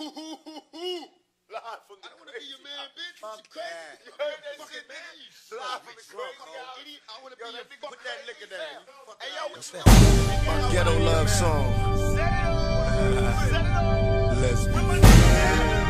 Live from the I don't want to be your man, bitch. My You crazy? bad. You heard that Fucking shit, man? Live from the crazy house. idiot. I want to Yo, be your that nigga put that liquor down. Hey, yo, what's that? My ghetto love song. Lesbian. Lesbian.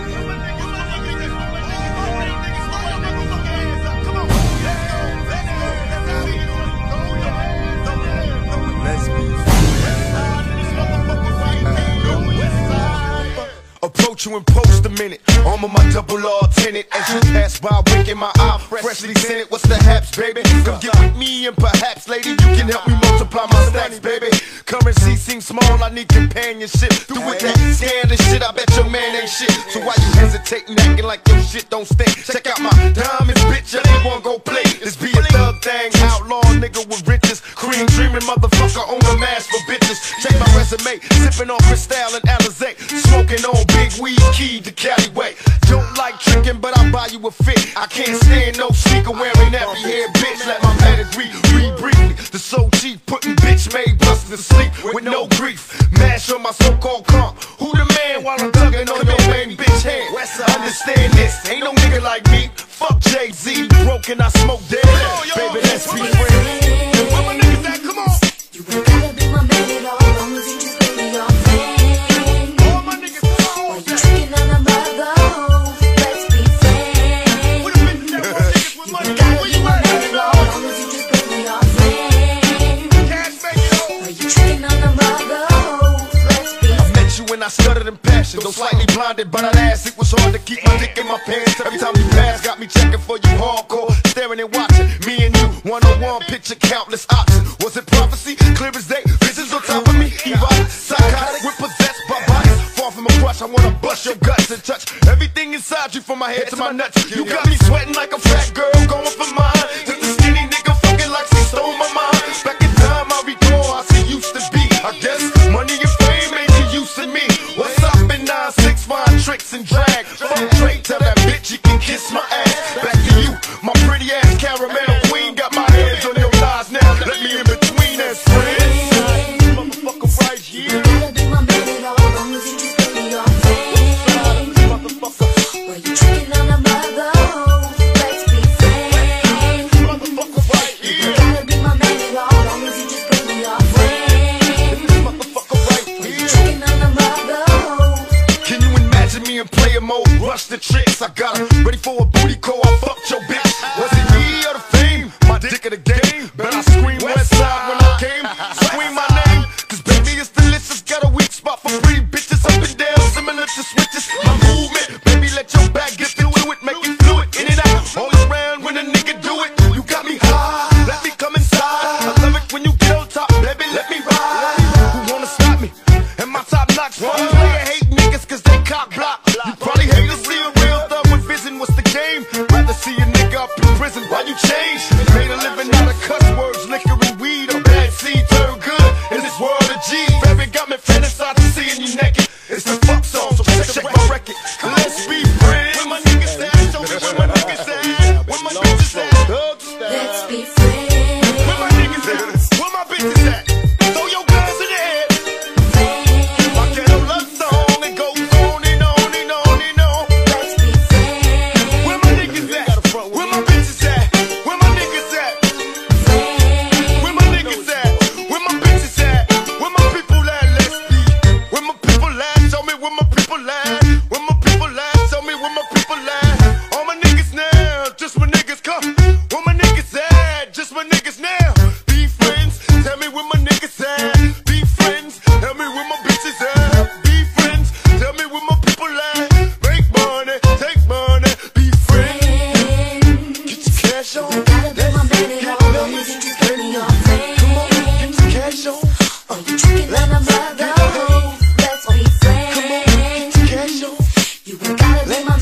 Approach you and post a minute. Arm of my double R tenant. As you pass by, winking my eye, freshly scented. What's the haps, baby? Come get with me and perhaps, lady, you can help me multiply my stacks, baby. Currency seems small, I need companionship. Do with that scan and shit, I bet your man ain't shit. So why you hesitating, acting like your shit don't stink? Check out my diamonds, bitch, big weed, key to Cali way. Don't like tricking, but I'll buy you a fit. I can't stand no sneaker wearing nappy hair, bitch. Let my pedigree read briefly. The so cheap, putting bitch made busters to sleep with no grief. Mash on my so-called comp. Who the man while I'm tugging on your main bitch hand? Understand this, ain't no nigga like me. Fuck Jay-Z, broken, I smoke dead. I stuttered in passion. Though slightly blinded by that ass, it was hard to keep my dick in my pants. Every time you pass, got me checking for you hardcore. Staring and watching. Me and you, one on one, picture countless options. Was it prophecy? Clear as day. Visions on top of me. Erotic, psychotic, we're possessed by bodies. Far from a crush, I wanna bust your guts and touch everything inside you from my head to my nuts. You got me sweating like a fat girl going for mine. Just a skinny nigga fucking like she stole my mind. Caramel queen. Got my hands on your thighs now. Let me in between as friends. Motherfucker right here. Can you imagine me in player mode? Rush the tricks, I got her ready for a world education. Gotta build my brain all the music to me on. Come on. Are you drinking Let's be friends. Come on, education. You gotta be my